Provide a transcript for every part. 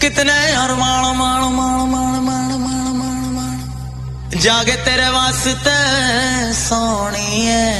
ਕਿਤਨੇ ਅਰਮਾਨ ਮਾਨ ਮਾਨ ਮਾਨ ਮਾਨ ਮਾਨ ਮਾਨ ਜਾਗੇ ਤੇਰੇ ਵਾਸਤੇ ਸੋਣੀਏ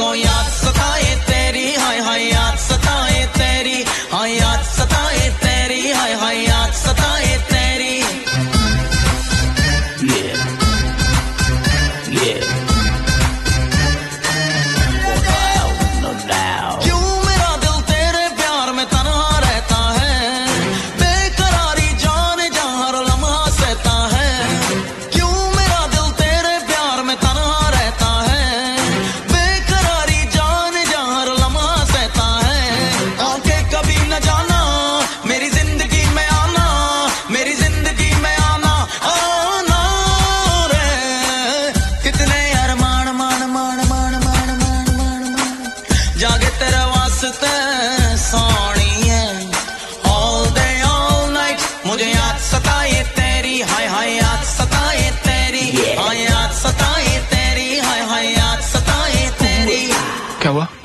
मुझको याद सताए तेरी, हाय हाय याद सताए तेरी, हाय याद सताए तेरी, हाय हाय याद सताए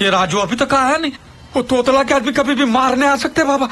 ये राजू अभी तक आया नहीं? वो तोतला के आदमी कभी भी मारने आ सकते, बाबा।